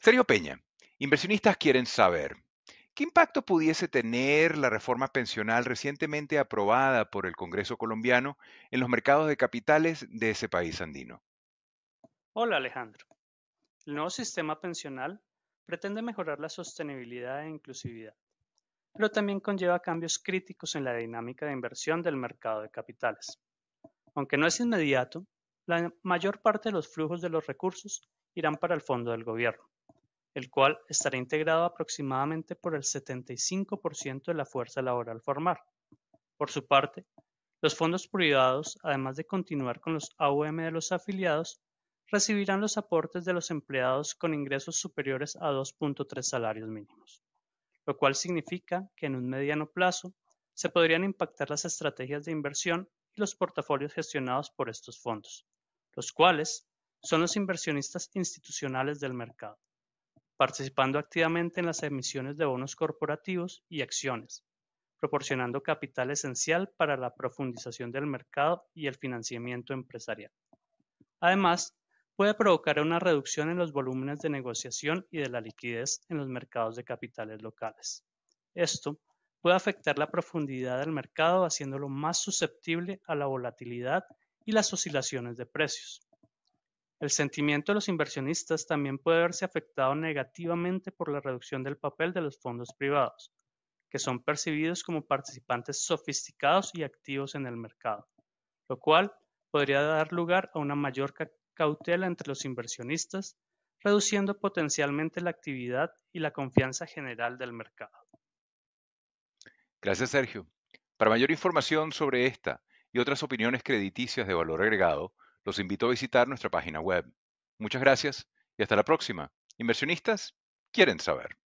Sergio Peña, inversionistas quieren saber, ¿qué impacto pudiese tener la reforma pensional recientemente aprobada por el Congreso colombiano en los mercados de capitales de ese país andino? Hola Alejandro. El nuevo sistema pensional pretende mejorar la sostenibilidad e inclusividad, pero también conlleva cambios críticos en la dinámica de inversión del mercado de capitales. Aunque no es inmediato, la mayor parte de los flujos de los recursos irán para el fondo del gobierno, el cual estará integrado aproximadamente por el 75% de la fuerza laboral formal. Por su parte, los fondos privados, además de continuar con los AUM de los afiliados, recibirán los aportes de los empleados con ingresos superiores a 2.3 salarios mínimos, lo cual significa que en un mediano plazo se podrían impactar las estrategias de inversión y los portafolios gestionados por estos fondos, los cuales son los inversionistas institucionales del mercado participando activamente en las emisiones de bonos corporativos y acciones, proporcionando capital esencial para la profundización del mercado y el financiamiento empresarial. Además, puede provocar una reducción en los volúmenes de negociación y de la liquidez en los mercados de capitales locales. Esto puede afectar la profundidad del mercado haciéndolo más susceptible a la volatilidad y las oscilaciones de precios. El sentimiento de los inversionistas también puede verse afectado negativamente por la reducción del papel de los fondos privados, que son percibidos como participantes sofisticados y activos en el mercado, lo cual podría dar lugar a una mayor cautela entre los inversionistas, reduciendo potencialmente la actividad y la confianza general del mercado. Gracias, Sergio. Para mayor información sobre esta y otras opiniones crediticias de valor agregado, los invito a visitar nuestra página web. Muchas gracias y hasta la próxima. Inversionistas quieren saber.